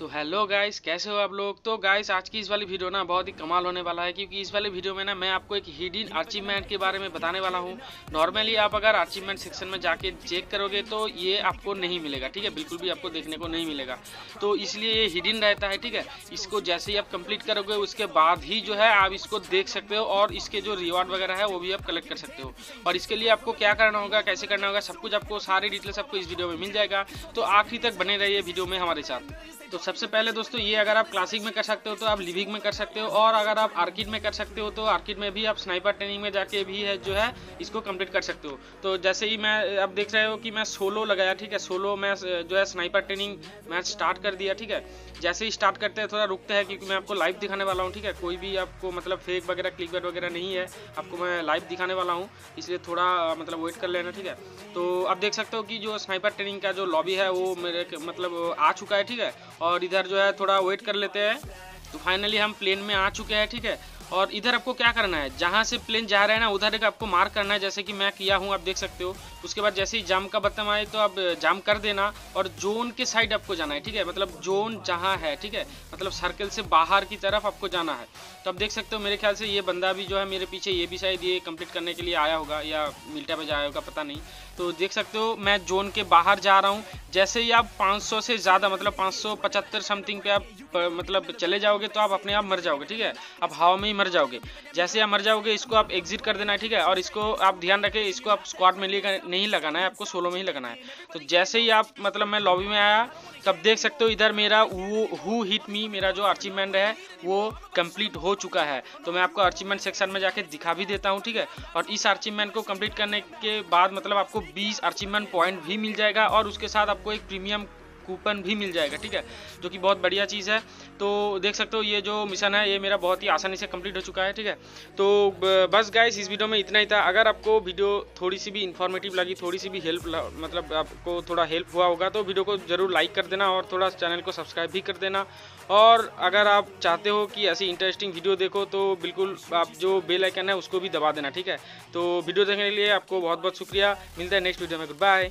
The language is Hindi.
तो हेलो गाइस कैसे हो आप लोग? तो गाइस आज की इस वाली वीडियो ना बहुत ही कमाल होने वाला है, क्योंकि इस वाली वीडियो में ना मैं आपको एक हिडन अचीवमेंट के बारे में बताने वाला हूँ। नॉर्मली आप अगर अचीवमेंट सेक्शन में जाके चेक करोगे तो ये आपको नहीं मिलेगा, ठीक है? बिल्कुल भी आपको देखने को नहीं मिलेगा। तो इसलिए ये हिडन रहता है, ठीक है? इसको जैसे ही आप कंप्लीट करोगे, उसके बाद ही जो है आप इसको देख सकते हो और इसके जो रिवॉर्ड वगैरह है, वो भी आप कलेक्ट कर सकते हो। और इसके लिए आपको क्या करना होगा, कैसे करना होगा, सब कुछ आपको सारी डिटेल्स आपको इस वीडियो में मिल जाएगा। तो आखिरी तक बने रहिए वीडियो में हमारे साथ। तो सबसे पहले दोस्तों ये अगर आप क्लासिक में कर सकते हो तो आप लिविंग में कर सकते हो और अगर आप आर्किड में कर सकते हो तो आर्किड में भी आप स्नाइपर ट्रेनिंग में जाके भी है, जो है, इसको कंप्लीट कर सकते हो। तो जैसे ही मैं अब देख रहे हो कि मैं सोलो लगाया, ठीक है? सोलो मैं, जो है स्नाइपर ट्रेनिंग मैच स्टार्ट कर दिया, ठीक है? जैसे ही स्टार्ट करते हैं, थोड़ा रुकते हैं, क्योंकि मैं आपको लाइव दिखाने वाला हूँ, ठीक है? कोई भी आपको मतलब फेक वगैरह क्लिक वगैरह नहीं है। आपको मैं लाइव दिखाने वाला हूँ, इसलिए थोड़ा मतलब वेट कर लेना, ठीक है? तो आप देख सकते हो कि जो स्नाइपर ट्रेनिंग का जो लॉबी है, वो मेरे मतलब आ चुका है, ठीक है? और इधर जो है थोड़ा वेट कर लेते हैं। तो फाइनली हम प्लेन में आ चुके हैं, ठीक है? और इधर आपको क्या करना है? जहाँ से प्लेन जा रहे हैं ना, उधर एक आपको मार्क करना है, जैसे कि मैं किया हूँ, आप देख सकते हो। उसके बाद जैसे ही जाम का बटन आए तो आप जाम कर देना और जोन के साइड आपको जाना है, ठीक है? मतलब जोन जहाँ है, ठीक है? मतलब सर्कल से बाहर की तरफ़ आपको जाना है। तो आप देख सकते हो, मेरे ख्याल से ये बंदा भी जो है, मेरे पीछे ये भी शायद ये कंप्लीट करने के लिए आया होगा या मिल्टा पे जाया होगा, पता नहीं। तो देख सकते हो, मैं जोन के बाहर जा रहा हूँ। जैसे ही आप 500 से ज़्यादा मतलब 575 समथिंग पे आप मतलब चले जाओगे तो आप अपने आप मर जाओगे, ठीक है? आप हवा में मर जाओगे। जैसे आप मर जाओगे, इसको आप एग्जिट कर देना है ठीक है? और इसको आप ध्यान रखें, इसको आप स्क्वाड में नहीं लगाना है, आपको सोलो में ही लगाना है। तो जैसे ही आप मतलब मैं लॉबी में आया, तब देख सकते हो इधर मेरा वो हु हिट मी मेरा जो अचीवमेंट है, वो कंप्लीट हो चुका है। तो मैं आपको अचीवमेंट सेक्शन में जाके दिखा भी देता हूँ, ठीक है? और इस अचीवमेंट को कंप्लीट करने के बाद मतलब आपको 20 अचीवमेंट पॉइंट भी मिल जाएगा, और उसके साथ आपको एक प्रीमियम कूपन भी मिल जाएगा, ठीक है? जो कि बहुत बढ़िया चीज़ है। तो देख सकते हो, ये जो मिशन है, ये मेरा बहुत ही आसानी से कंप्लीट हो चुका है, ठीक है? तो बस गाइस इस वीडियो में इतना ही था। अगर आपको वीडियो थोड़ी सी भी इन्फॉर्मेटिव लगी, थोड़ी सी भी हेल्प मतलब आपको थोड़ा हेल्प हुआ होगा तो वीडियो को ज़रूर लाइक कर देना और थोड़ा चैनल को सब्सक्राइब भी कर देना। और अगर आप चाहते हो कि ऐसी इंटरेस्टिंग वीडियो देखो तो बिल्कुल आप जो बेल आइकन है, उसको भी दबा देना, ठीक है? तो वीडियो देखने के लिए आपको बहुत बहुत शुक्रिया। मिलता है नेक्स्ट वीडियो में। Good bye